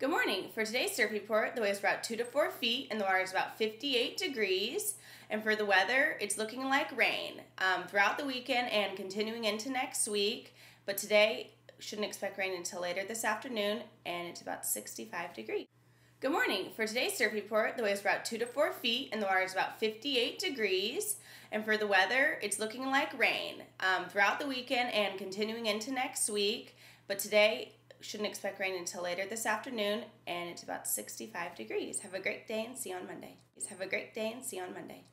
Good morning. For today's surf report, the wave is about 2 to 4 feet and the water is about 58 degrees. And for the weather, it's looking like rain um, throughout the weekend and continuing into next week. But today, shouldn't expect rain until later this afternoon and it's about 65 degrees. Good morning. For today's surf report, the wave is about 2 to 4 feet and the water is about 58 degrees. And for the weather, it's looking like rain um, throughout the weekend and continuing into next week. But today, shouldn't expect rain until later this afternoon and it's about 65 degrees. Have a great day and see you on Monday. Have a great day and see you on Monday.